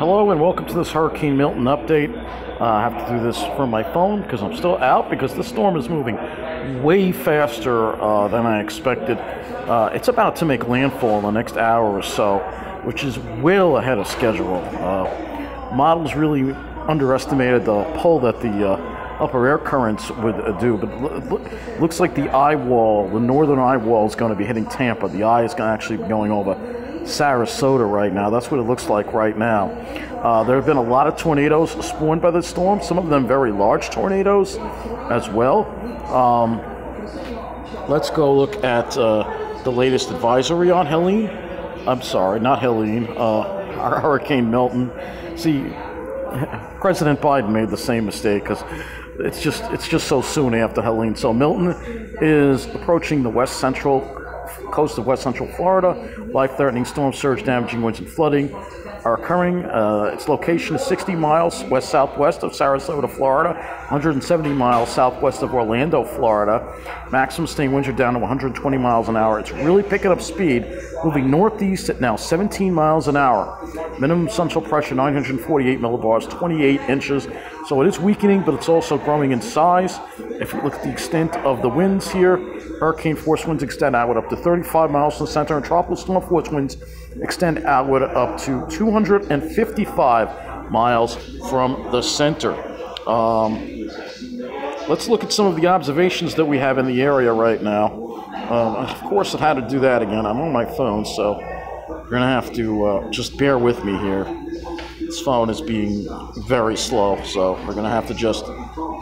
Hello and welcome to this Hurricane Milton update. Uh, I have to do this from my phone because I'm still out because the storm is moving way faster uh, than I expected. Uh, it's about to make landfall in the next hour or so, which is well ahead of schedule. Uh, models really underestimated the pull that the uh, upper air currents would uh, do, but looks like the eye wall, the northern eye wall, is going to be hitting Tampa. The eye is going to actually be going over Sarasota right now. That's what it looks like right now. Uh, there have been a lot of tornadoes spawned by the storm, some of them very large tornadoes as well. Um, let's go look at uh, the latest advisory on Helene. I'm sorry, not Helene, uh, Hurricane Milton. See, President Biden made the same mistake because it's just it's just so soon after Helene. So Milton is approaching the west central coast of west central Florida. Life threatening storm surge damaging winds and flooding are occurring. Uh, its location is 60 miles west southwest of Sarasota, Florida, 170 miles southwest of Orlando, Florida. Maximum sustained winds are down to 120 miles an hour. It's really picking up speed, moving northeast at now 17 miles an hour. Minimum central pressure 948 millibars, 28 inches. So it is weakening, but it's also growing in size. If you look at the extent of the winds here, hurricane force winds extend outward up to 35 miles from the center, and tropical storm force winds extend outward up to 255 miles from the center. Um, let's look at some of the observations that we have in the area right now. Um, of course, I had to do that again. I'm on my phone, so you're going to have to uh, just bear with me here. This phone is being very slow, so we're going to have to just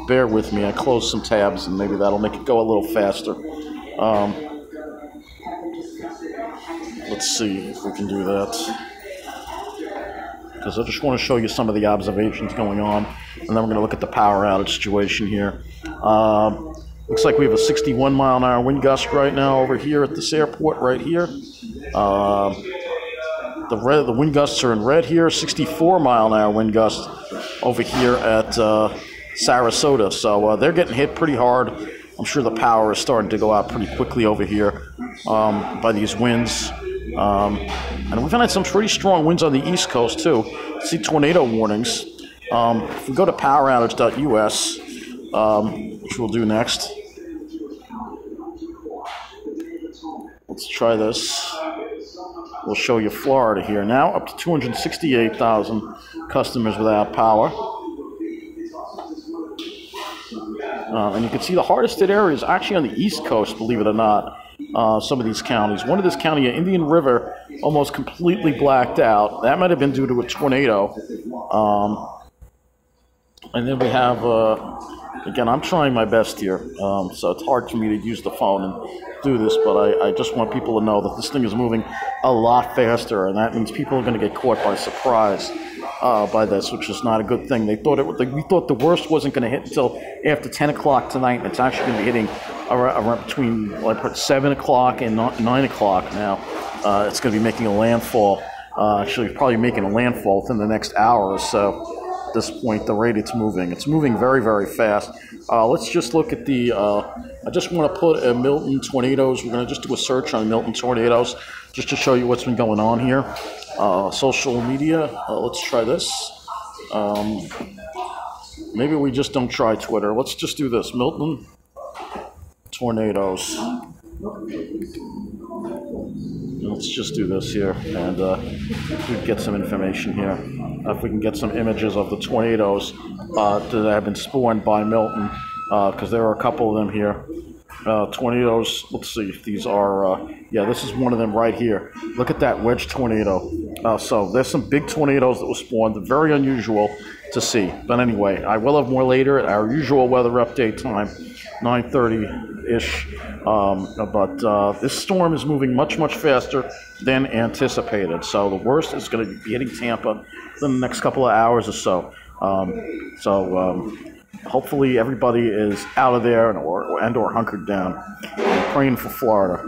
bear with me. I closed some tabs, and maybe that'll make it go a little faster. Um, let's see if we can do that. Because I just want to show you some of the observations going on, and then we're going to look at the power outage situation here. Um, looks like we have a 61 mile an hour wind gust right now over here at this airport right here. Um, the red, the wind gusts are in red here. 64 mile an hour wind gust over here at uh, Sarasota. So uh, they're getting hit pretty hard. I'm sure the power is starting to go out pretty quickly over here um, by these winds. Um, and we've had some pretty strong winds on the East Coast, too. See tornado warnings. Um, if we go to poweroutage.us, um, which we'll do next, let's try this. We'll show you Florida here. Now up to 268,000 customers without power. Uh, and you can see the hardest hit area is actually on the East Coast, believe it or not. Uh, some of these counties. One of this county, Indian River, almost completely blacked out. That might have been due to a tornado. Um, and then we have, uh, again, I'm trying my best here, um, so it's hard for me to use the phone and do this, but I, I, just want people to know that this thing is moving a lot faster, and that means people are going to get caught by surprise uh, by this, which is not a good thing. They thought it. we thought the worst wasn't going to hit until after 10 o'clock tonight, and it's actually going to be hitting around, around between like 7 o'clock and 9 o'clock now. Uh, it's going to be making a landfall. Uh, actually, probably making a landfall within the next hour or so. This point, the rate it's moving, it's moving very, very fast. Uh, let's just look at the. Uh, I just want to put a Milton tornadoes. We're going to just do a search on Milton tornadoes, just to show you what's been going on here. Uh, social media. Uh, let's try this. Um, maybe we just don't try Twitter. Let's just do this. Milton tornadoes. Let's just do this here and uh, get some information here. if we can get some images of the tornadoes uh, that have been spawned by Milton, because uh, there are a couple of them here uh, tornadoes. Let's see if these are. Uh, yeah, this is one of them right here. Look at that wedge tornado. Uh, so there's some big tornadoes that were spawned. Very unusual to see. But anyway, I will have more later at our usual weather update time, 9:30 ish. Um, but uh, this storm is moving much much faster than anticipated. So the worst is going to be hitting Tampa in the next couple of hours or so. Um, so. Um, hopefully everybody is out of there and or, and or hunkered down. I'm praying for Florida.